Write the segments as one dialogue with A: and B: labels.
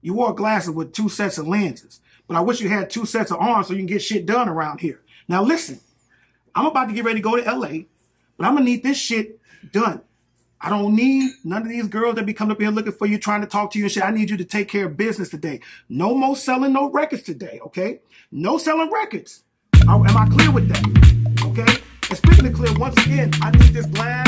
A: You wore glasses with two sets of lenses. But I wish you had two sets of arms so you can get shit done around here. Now listen, I'm about to get ready to go to LA, but I'm gonna need this shit done. I don't need none of these girls that be coming up here looking for you, trying to talk to you and shit. I need you to take care of business today. No more selling no records today, okay? No selling records. Am I clear with that? Okay? And speaking of clear, once again, I need this glass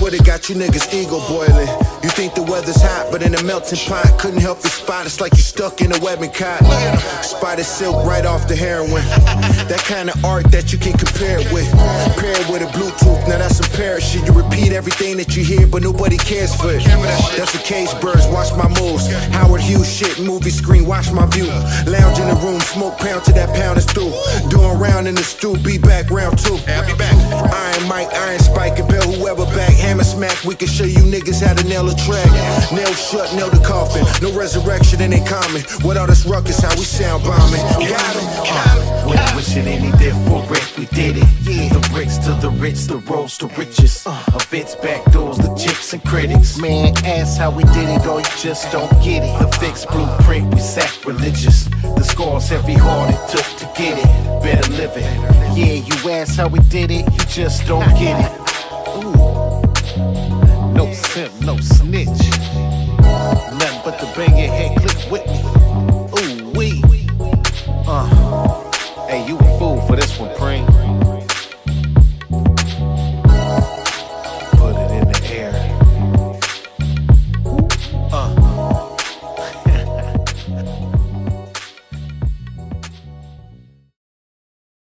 B: Twitter got you niggas ego boiling. You think the weather's hot, but in a melting pot, couldn't help but spot. It's like you stuck in a webbing cot. Spotted silk right off the heroin. That kind of art that you can compare it with. Pair it with a Bluetooth, now that's some parachute. You repeat everything that you hear, but nobody cares for it. That's the case, birds, watch my moves. Howard Hughes shit, movie screen, watch my view. Lounge in the room, smoke pound to that pound is through. Doing round in the stew, be back round two. I'll be back. Iron Mike, Iron Back hammer smack, we can show you niggas how to nail a track. Nail shut, nail the coffin. No resurrection in it common. What all this ruckus, how we sound bombing. Got him.
C: Uh, we ain't wishing any different, we did it. Yeah. The bricks to the rich, the rolls to riches. Uh, events, back doors, the chicks and critics. Man, ask how we did it, or you just don't get it. The fixed blueprint, we sacrilegious. The scores heavy hard it took to get it. Better living. Yeah, you ask how we did it, you just don't get it. No simp, no snitch.